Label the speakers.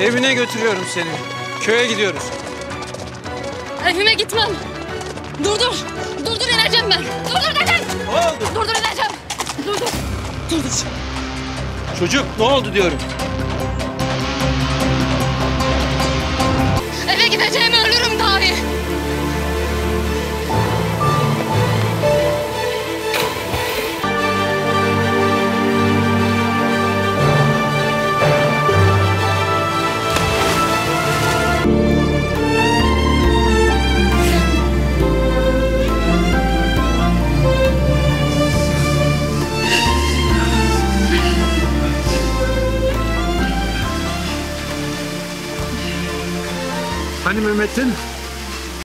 Speaker 1: Evine götürüyorum seni. Köye gidiyoruz.
Speaker 2: Evime gitmem. Dur dur. Dur dur ineceğim ben. Dur dur dedim.
Speaker 1: Ne oldu?
Speaker 2: Dur dur ineceğim. Dur dur. Dur dur.
Speaker 1: Çocuk ne oldu diyorum. Hani Mehmet'in?